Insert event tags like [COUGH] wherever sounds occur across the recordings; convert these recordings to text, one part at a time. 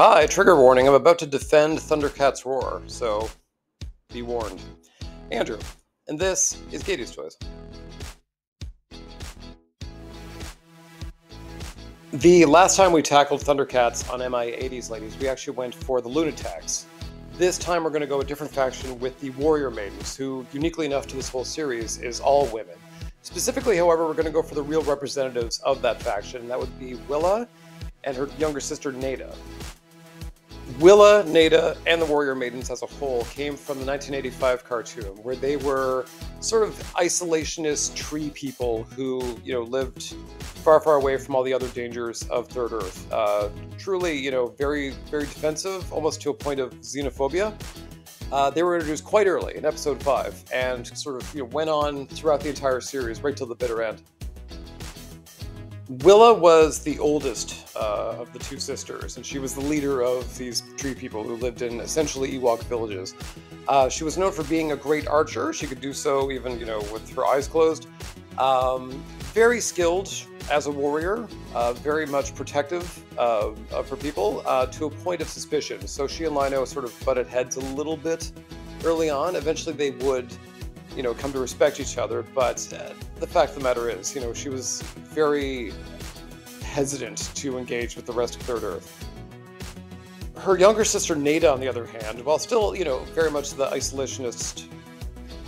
Hi, trigger warning. I'm about to defend Thundercats Roar, so be warned. Andrew, and this is Gayties Toys. The last time we tackled Thundercats on MI80s, ladies, we actually went for the Lunataks. This time we're going to go a different faction with the Warrior Maidens, who, uniquely enough to this whole series, is all women. Specifically, however, we're going to go for the real representatives of that faction, and that would be Willa and her younger sister Nayda. Willa, Nayda, and the Warrior Maidens as a whole came from the 1985 cartoon, where they were sort of isolationist tree people who, you know, lived far, far away from all the other dangers of Third Earth. Uh, truly, you know, very, very defensive, almost to a point of xenophobia. Uh, they were introduced quite early in episode five, and sort of you know, went on throughout the entire series, right till the bitter end. Willa was the oldest uh, of the two sisters, and she was the leader of these tree people who lived in essentially Ewok villages. Uh, she was known for being a great archer. She could do so even, you know, with her eyes closed. Um, very skilled as a warrior, uh, very much protective of her people uh, to a point of suspicion. So she and Lion-O sort of butted heads a little bit early on. Eventually, they would you know, come to respect each other. But uh, the fact of the matter is, you know, she was very hesitant to engage with the rest of Third Earth. Her younger sister Nayda, on the other hand, while still, you know, very much the isolationist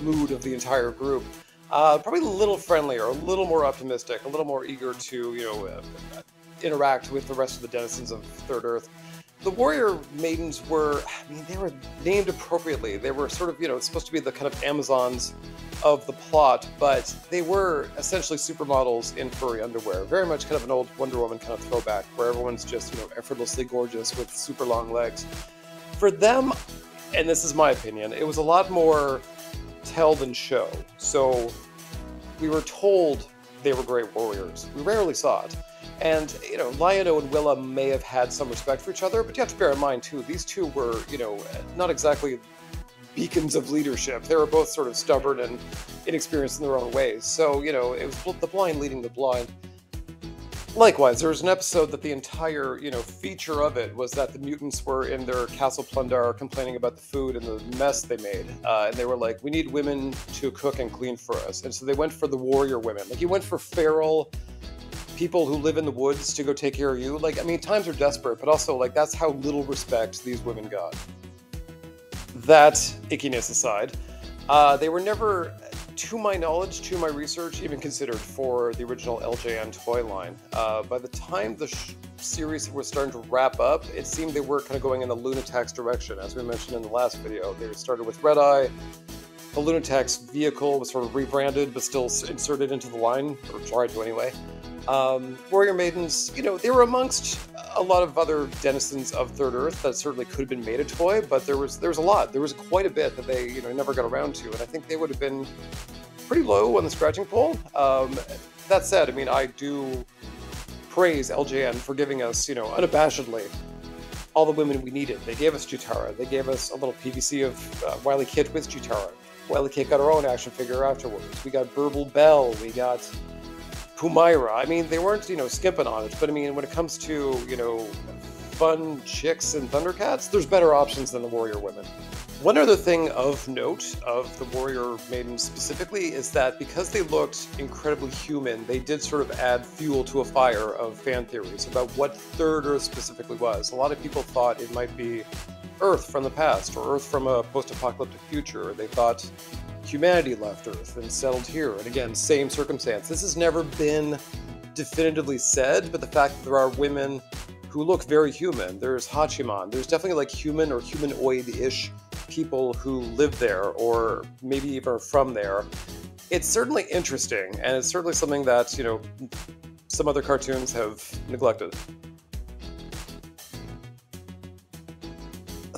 mood of the entire group, uh, probably a little friendlier, a little more optimistic, a little more eager to, you know, uh, interact with the rest of the denizens of Third Earth the warrior maidens were i mean they were named appropriately. They were sort of you know supposed to be the kind of amazons of the plot but they were essentially supermodels in furry underwear. Very much kind of an old wonder woman kind of throwback where everyone's just you know effortlessly gorgeous with super long legs. For them and this is my opinion it was a lot more tell than show. So we were told they were great warriors. We rarely saw it and, you know, Lion-O and Willa may have had some respect for each other, but you have to bear in mind, too, these two were, you know, not exactly beacons of leadership. They were both sort of stubborn and inexperienced in their own ways. So, you know, it was the blind leading the blind. Likewise, there was an episode that the entire, you know, feature of it was that the mutants were in their castle Plun-Darr complaining about the food and the mess they made. Uh, and they were like, we need women to cook and clean for us. And so they went for the warrior women. Like, you went for feral, people who live in the woods to go take care of you. Like, I mean, times are desperate, but also, like, that's how little respect these women got. That ickiness aside, uh, they were never, to my knowledge, to my research, even considered for the original LJN toy line. Uh, by the time the series was starting to wrap up, it seemed they were kind of going in the Lunataks direction. As we mentioned in the last video, they started with Red Eye. The Lunataks vehicle was sort of rebranded, but still inserted into the line, or tried to anyway. Um, Warrior Maidens, you know, they were amongst a lot of other denizens of Third Earth that certainly could have been made a toy, but there was there was a lot. There was quite a bit that they you know never got around to, and I think they would have been pretty low on the scratching poll. Um, that said, I mean, I do praise LJN for giving us you know unabashedly all the women we needed. They gave us Cheetara. They gave us a little PVC of uh, Wily Kit with Cheetara. Wily Kit got our own action figure afterwards. We got Berbil Belle. We got Pumyra. I mean, they weren't, you know, skimping on it, but I mean, when it comes to, you know, fun chicks and Thundercats, there's better options than the Warrior Women. One other thing of note of the Warrior Maidens specifically is that because they looked incredibly human, they did sort of add fuel to a fire of fan theories about what Third Earth specifically was. A lot of people thought it might be Earth from the past or Earth from a post apocalyptic future. They thought humanity left Earth and settled here. And again, same circumstance. This has never been definitively said, but the fact that there are women who look very human, there's Hachiman, there's definitely like human or humanoid ish people who live there or maybe even are from there. It's certainly interesting, and it's certainly something that, you know, some other cartoons have neglected.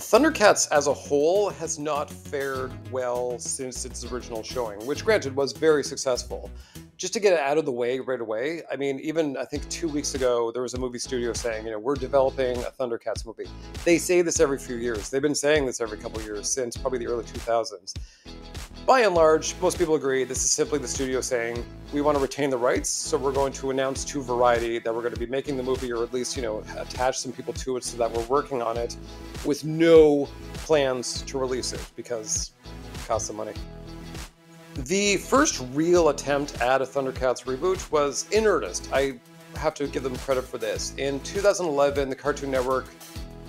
Thundercats as a whole has not fared well since its original showing, which granted was very successful. Just to get it out of the way right away, I mean, even I think two weeks ago, there was a movie studio saying, you know, we're developing a Thundercats movie. They say this every few years. They've been saying this every couple years since probably the early 2000s. By and large, most people agree this is simply the studio saying we want to retain the rights, so we're going to announce to Variety that we're going to be making the movie, or at least you know attach some people to it, so that we're working on it, with no plans to release it because it costs some money. The first real attempt at a Thundercats reboot was in earnest. I have to give them credit for this. In 2011, the Cartoon Network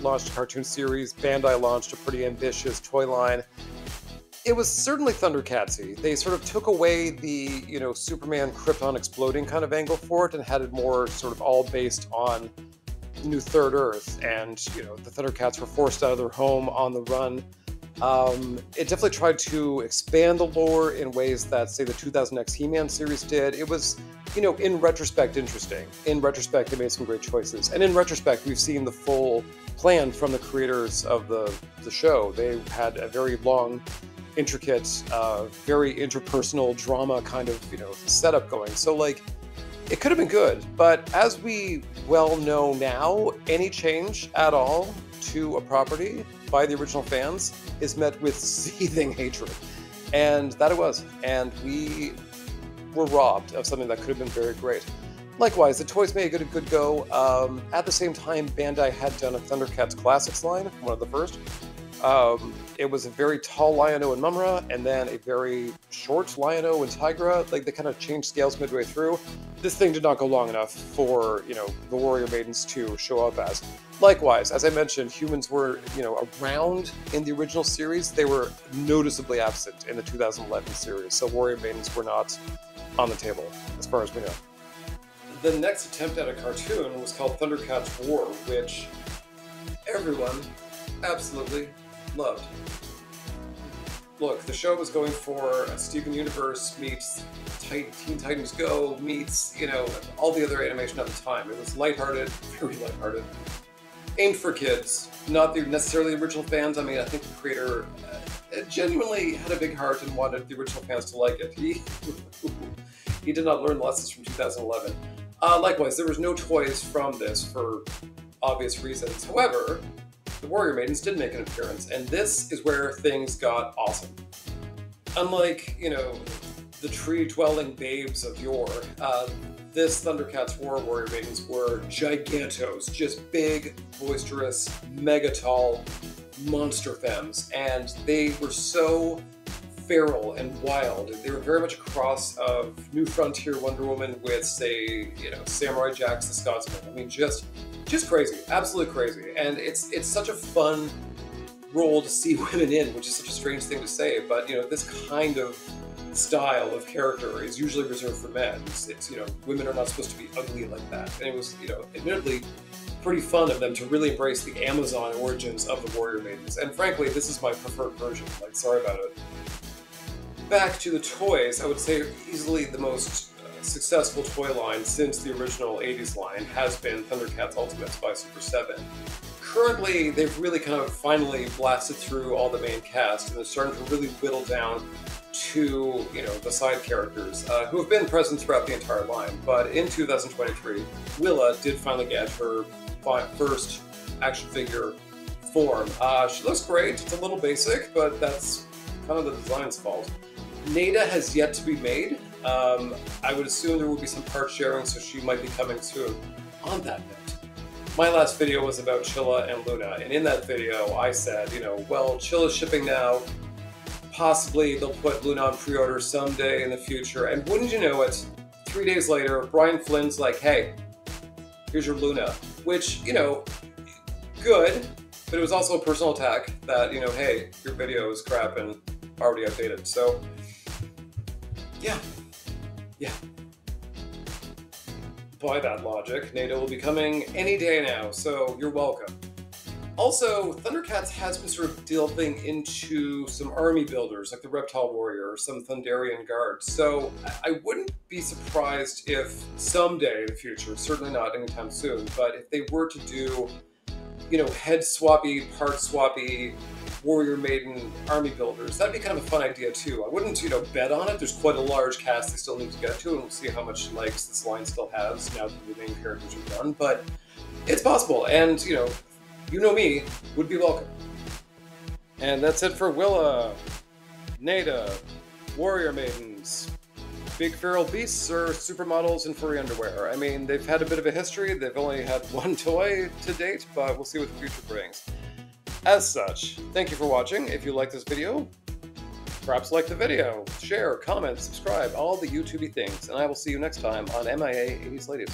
launched a cartoon series. Bandai launched a pretty ambitious toy line it was certainly Thundercatsy. They sort of took away the, you know, Superman Krypton exploding kind of angle for it and had it more sort of all based on New Third Earth. And, you know, the Thundercats were forced out of their home on the run. Um, it definitely tried to expand the lore in ways that, say, the 2000X He Man series did. It was, you know, in retrospect, interesting. In retrospect, they made some great choices. And in retrospect, we've seen the full plan from the creators of the, the show. They had a very long intricate, uh, very interpersonal drama kind of you know setup going. So like, it could have been good, but as we well know now, any change at all to a property by the original fans is met with [LAUGHS] seething hatred, and that it was, and we were robbed of something that could have been very great. Likewise, the toys made a good, good go. Um, at the same time, Bandai had done a Thundercats Classics line, one of the first, um, it was a very tall Lion-O and Mumm-Ra, and then a very short Lion-O and Tygra. Like they kind of changed scales midway through. This thing did not go long enough for you know the Warrior Maidens to show up as. Likewise, as I mentioned, humans were you know around in the original series. They were noticeably absent in the 2011 series, so Warrior Maidens were not on the table as far as we know. The next attempt at a cartoon was called Thundercats Roar, which everyone absolutely loved. Look, the show was going for Steven Universe meets Teen Titans Go meets, you know, all the other animation at the time. It was lighthearted, [LAUGHS] very lighthearted. Aimed for kids, not the necessarily the original fans. I mean, I think the creator uh, genuinely had a big heart and wanted the original fans to like it. He, [LAUGHS] he did not learn lessons from 2011. Uh, likewise, there was no toys from this for obvious reasons. However, the Warrior Maidens did make an appearance, and this is where things got awesome. Unlike, you know, the tree-dwelling babes of yore, uh, this Thundercats Roar Warrior Maidens were gigantos, just big, boisterous, mega tall monster femmes, and they were so feral and wild. They were very much a cross of New Frontier Wonder Woman with, say, you know, Samurai Jack's the Scotsman. I mean, just just crazy, absolutely crazy. And it's it's such a fun role to see [LAUGHS] women in, which is such a strange thing to say, but you know, this kind of style of character is usually reserved for men. It's, it's, you know, women are not supposed to be ugly like that. And it was, you know, admittedly pretty fun of them to really embrace the Amazon origins of the Warrior Maidens. And frankly, this is my preferred version. Like, sorry about it. Back to the toys, I would say easily the most successful toy line since the original 80s line has been Thundercats Ultimates by Super 7. Currently, they've really kind of finally blasted through all the main cast and they're starting to really whittle down to, you know, the side characters uh, who have been present throughout the entire line. But in 2023, Willa did finally get her first action figure form. Uh, she looks great. It's a little basic, but that's kind of the design's fault. Nayda has yet to be made. Um, I would assume there will be some part sharing, so she might be coming soon. On that note, my last video was about Chilla and Luna, and in that video I said, you know, well, Chilla's shipping now. Possibly they'll put Luna on pre-order someday in the future, and wouldn't you know it, three days later, Brian Flynn's like, hey, here's your Luna, which, you know, good, but it was also a personal attack that, you know, hey, your video is crap and already updated. So, yeah, yeah. By that logic, Nayda will be coming any day now, so you're welcome. Also, Thundercats has been sort of delving into some army builders, like the Reptile Warrior or some Thunderian Guard. So I wouldn't be surprised if someday in the future, certainly not anytime soon, but if they were to do, you know, head swappy, part swappy warrior maiden army builders. That'd be kind of a fun idea too. I wouldn't, you know, bet on it. There's quite a large cast they still need to get to, and we'll see how much legs this line still has now that the main characters are done. But it's possible, and you know, you know me, would be welcome. And that's it for Willa, Nayda, warrior maidens, big feral beasts, or supermodels in furry underwear. I mean, they've had a bit of a history. They've only had [LAUGHS] one toy to date, but we'll see what the future brings. As such, thank you for watching. If you like this video, perhaps like the video, share, comment, subscribe, all the YouTubey things, and I will see you next time on MIA 80s Ladies.